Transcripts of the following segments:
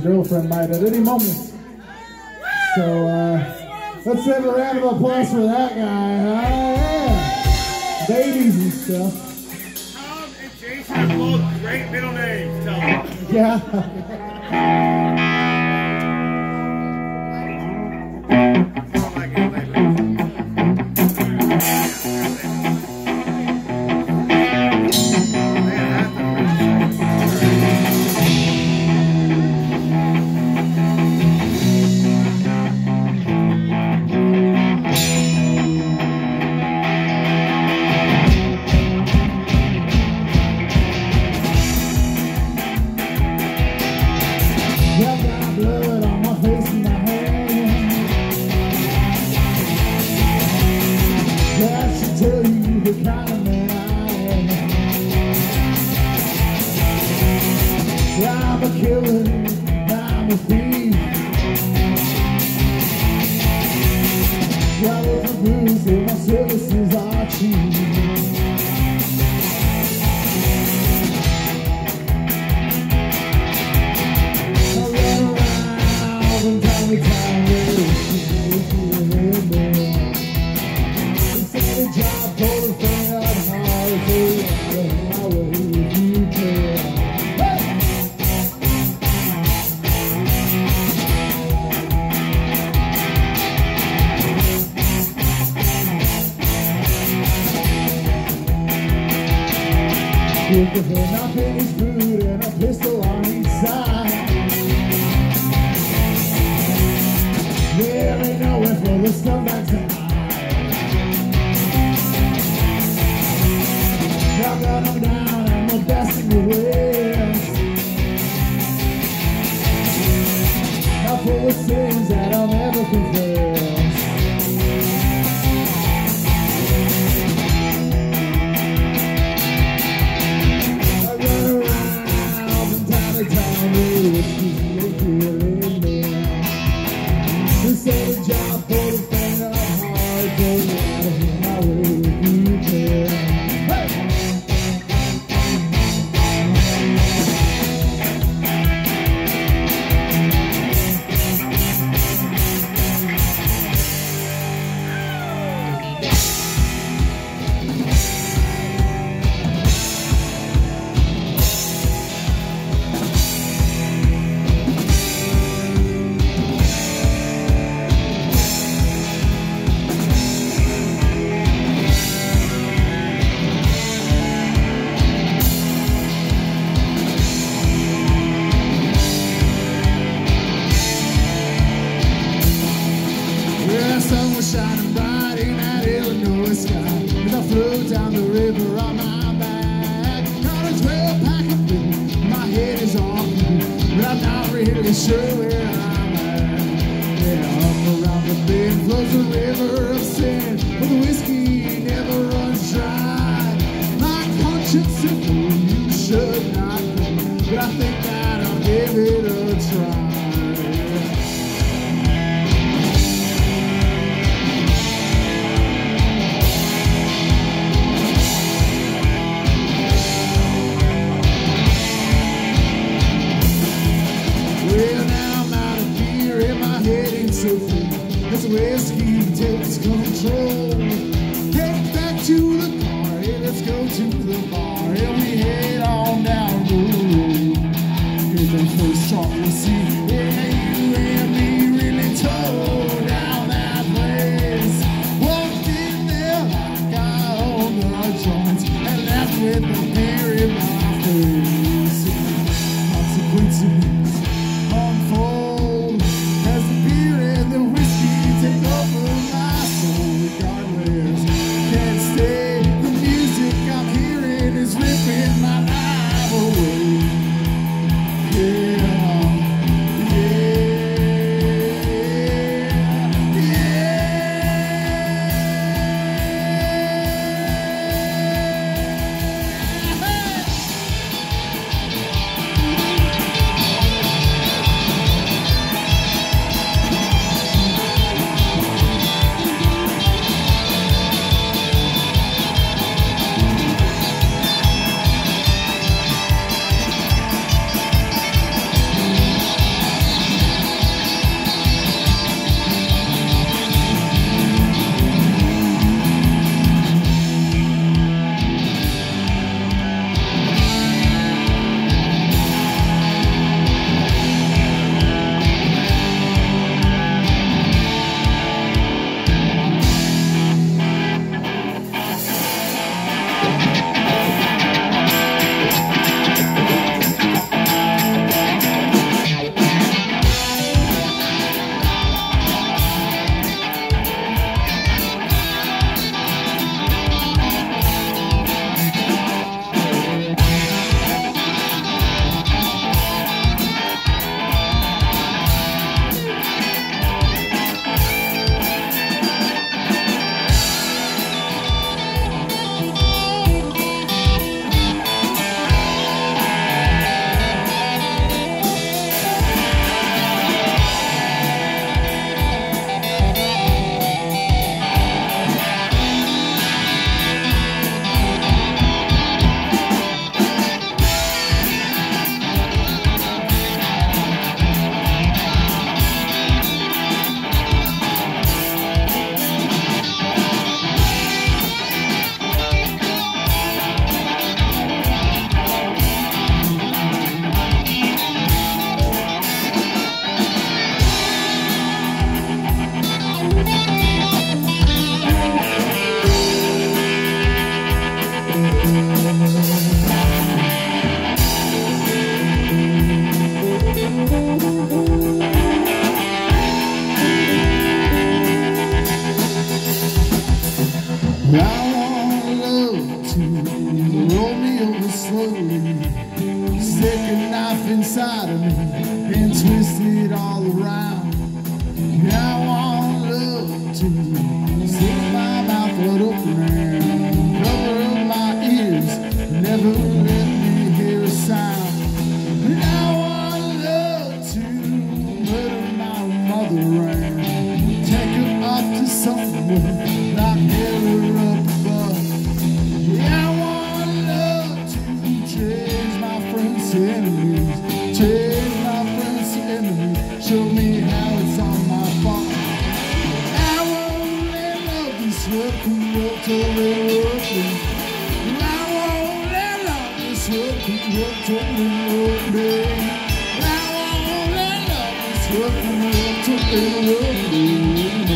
girlfriend might at any moment. So uh, let's have a round of applause for that guy. Huh? Yeah. Babies and stuff. Tom and Jason both great middle names. Them. Yeah. I'm a killer, I'm a thief. There's a bruise and my services are cheap. I With the up in his boot and a pistol on each side. There ain't nowhere for the scumbags to hide. With whiskey Yeah, up around the bend flows the river of sin the whiskey back to the car, let's go to the bar, and we head on down the road. The first talk we see. Yeah, you and me really tore down that place. Walked in there like I own the and left with the working just took me one I love working took me one day.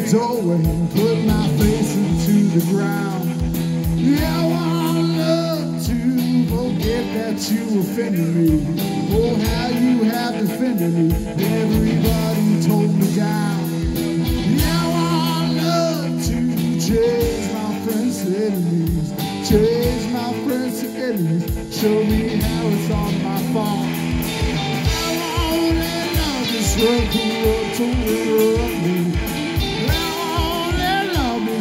the doorway and put my face into the ground. Yeah, I want love to forget that you offended me. Oh, how you have defended me. Everybody told me down. Yeah, I want love to change my friends to enemies. Change my friends to enemies. Show me